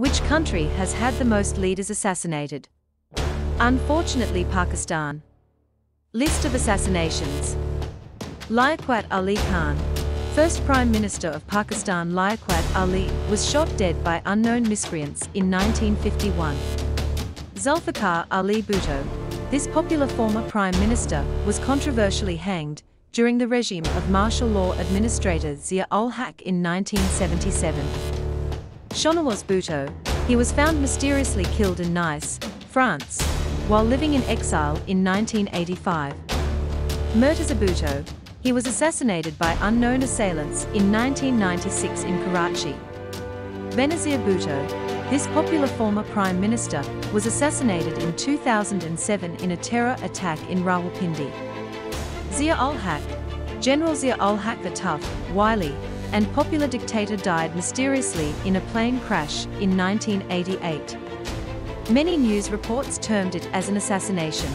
Which country has had the most leaders assassinated? Unfortunately, Pakistan. List of assassinations. Liaquat Ali Khan, first Prime Minister of Pakistan Liaquat Ali, was shot dead by unknown miscreants in 1951. Zulfikar Ali Bhutto, this popular former Prime Minister, was controversially hanged during the regime of martial law administrator Zia-ul-Haq in 1977. Shahnawaz Bhutto, he was found mysteriously killed in Nice, France, while living in exile in 1985. Murtaza Bhutto, he was assassinated by unknown assailants in 1996 in Karachi. Benazir Bhutto, this popular former prime minister, was assassinated in 2007 in a terror attack in Rawalpindi. Zia-ul-Haq, General Zia-ul-Haq the tough, wily, and popular dictator died mysteriously in a plane crash in 1988. Many news reports termed it as an assassination.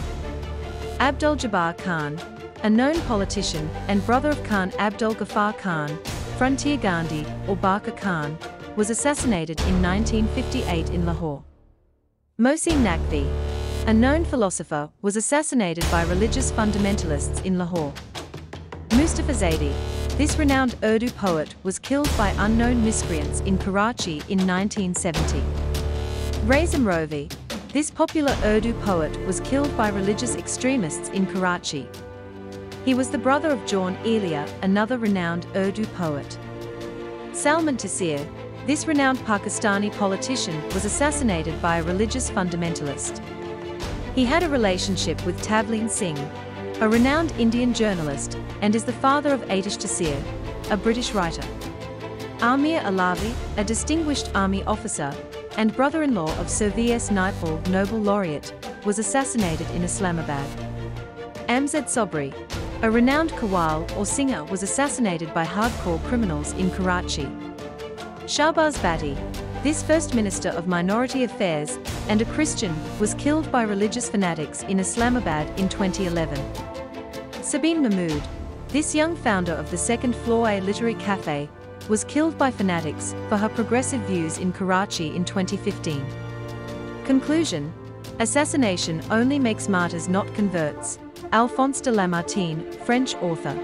Abdul Jabbar Khan, a known politician and brother of Khan Abdul Ghaffar Khan, Frontier Gandhi, or Bacha Khan, was assassinated in 1958 in Lahore. Mohsin Naqvi, a known philosopher, was assassinated by religious fundamentalists in Lahore. Mustafa Zaidi, this renowned Urdu poet, was killed by unknown miscreants in Karachi in 1970. Raees Amrohvi, this popular Urdu poet, was killed by religious extremists in Karachi. He was the brother of Jaun Elia, another renowned Urdu poet. Salman Taseer, this renowned Pakistani politician, was assassinated by a religious fundamentalist. He had a relationship with Tavleen Singh, a renowned Indian journalist, and is the father of Aatish Taseer, a British writer. Amir Alavi, a distinguished army officer, and brother-in-law of Sir V.S. Naipaul, Nobel laureate, was assassinated in Islamabad. Amjad Sabri, a renowned qawwal or singer was assassinated by hardcore criminals in Karachi. Shahbaz Bhatti, this First Minister of Minority Affairs and a Christian, was killed by religious fanatics in Islamabad in 2011. Sabeen Mahmud, this young founder of the Second Floor A Literary Cafe, was killed by fanatics for her progressive views in Karachi in 2015. Conclusion Assassination only makes martyrs not converts. Alphonse de Lamartine, French author.